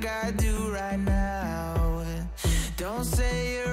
like I do right now. Don't say you're